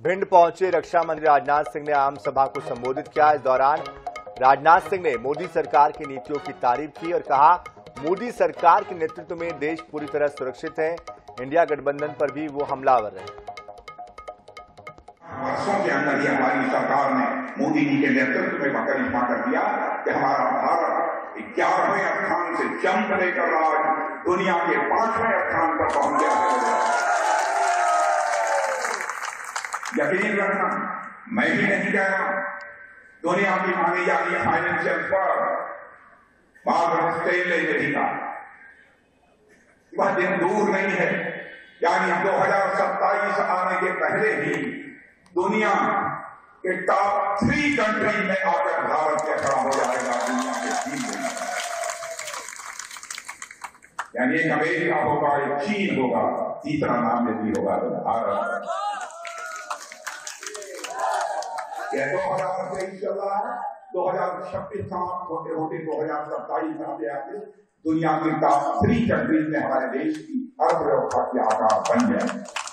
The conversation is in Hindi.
भिंड पहुँचे रक्षा मंत्री राजनाथ सिंह ने आम सभा को संबोधित किया। इस दौरान राजनाथ सिंह ने मोदी सरकार की नीतियों की तारीफ़ की और कहा, मोदी सरकार के नेतृत्व में देश पूरी तरह सुरक्षित है। इंडिया गठबंधन पर भी वो हमलावर है। वर्षों के अंदर ही हमारी सरकार ने मोदी जी के नेतृत्व में करिश्मा कर दिया कि हमारा भारत ग्यारहवें स्थान से जंप लेकर आज दुनिया के पाँचवें स्थान यकीन रखना, मैं भी नहीं कह रहा दुनिया की मानी जाती फाइनेंशियल फर्म बारबरा स्टेनले ने भी कहा वह दिन दूर नहीं है। यानी 2027 आने के पहले ही दुनिया के टॉप थ्री कंट्री में आकर भारत के खड़ा हो जाएगा, दुनिया के तीन यानी एक अमेरिका होगा, एक चीन होगा, तीसरा नाम यदि होगा तो भारत। यह दो हज़ार तेईस चल रहा है दो हज़ार छब्बीस समाप्त होते होते दो हज़ार सत्ताईस आते आते दुनिया के टॉप थ्री कंट्रीज़ में हमारे देश की अर्थव्यवस्था के आकार बन जाए